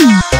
Bye.